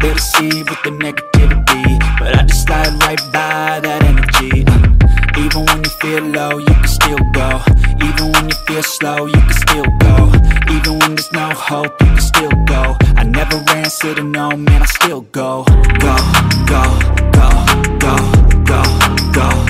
They deceive with the negativity But I just slide right by that energy. Uh, Even when you feel low, you can still go. Even when you feel slow, you can still go. Even when there's no hope, you can still go. I never answer to no, man, I still go, go, go, go, go, go, go,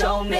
show me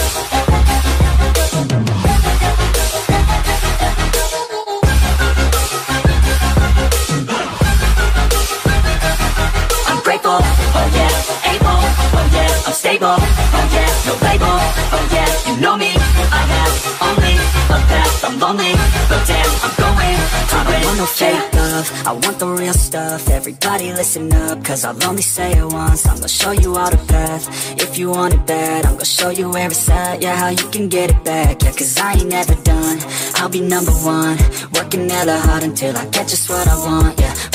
I'm oh no label, oh yeah, you know me, I have only a path, I'm lonely, but damn, I'm going. I want no fake love, I want the real stuff, everybody listen up, cause I'll only say it once, I'm gonna show you all the path, if you want it bad, I'm gonna show you where it's at, yeah, how you can get it back, yeah, cause I ain't never done, I'll be number one, working hella hard until I get just what I want, yeah,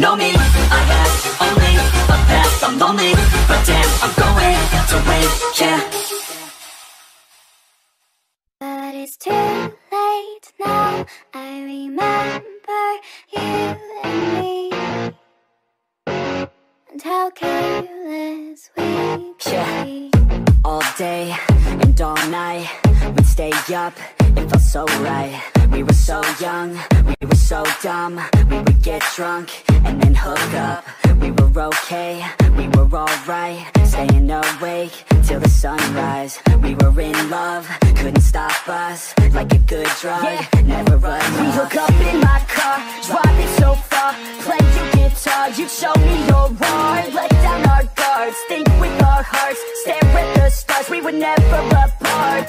Know me, I have only a path, I'm lonely, but damn, I'm going to win, yeah. But it's too late now. I remember you and me. And how careless we Yeah. be. all day and all night We'd stay up, it felt so right We were so young, we were so dumb. We would get drunk and then hook up. We were okay, we were alright. Staying awake till the sunrise. We were in love, couldn't stop us. Like a good drug, never run We hook up in my car, driving so far. Play your guitar, you show me your art Let down our guards, think with our hearts. Stare at the stars, we were never apart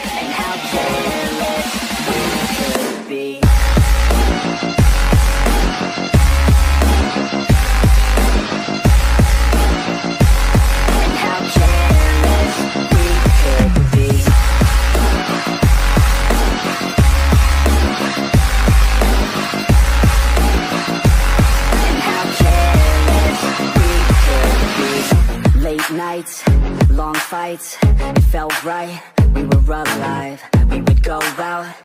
long fights, it felt right. We were alive, we would go out